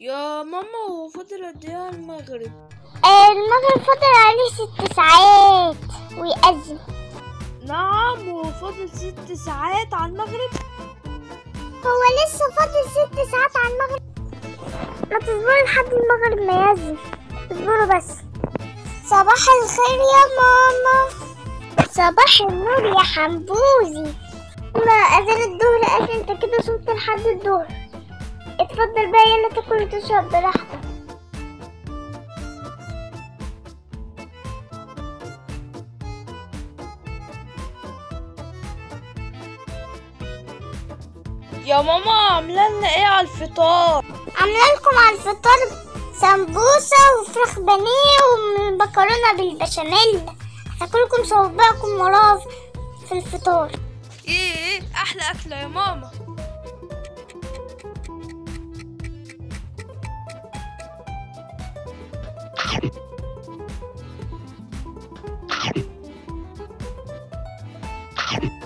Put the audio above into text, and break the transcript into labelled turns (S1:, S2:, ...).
S1: يا ماما هو فاضل قد إيه على المغرب؟
S2: المغرب فاضل عليه ست ساعات ويأذن.
S1: نعم هو فاضل ست ساعات على المغرب؟
S2: هو لسه فاضل ست ساعات على المغرب. ما تصبروا لحد المغرب ما يأذن. اصبروا بس. صباح الخير يا ماما. صباح النور يا حنبوزي ما اذان الظهر اذن أنت كده صمت لحد الظهر اتفضل بقى يلا تاكل وتشرب براحتك.
S1: يا ماما عاملة لنا إيه على الفطار؟
S2: عاملة لكم على الفطار سمبوسة وفراخ بانيه ومكرونة بالبشاميل. هاكلكم صوابعكم وراها في الفطار.
S1: إيه إيه أحلى أكلة يا ماما. you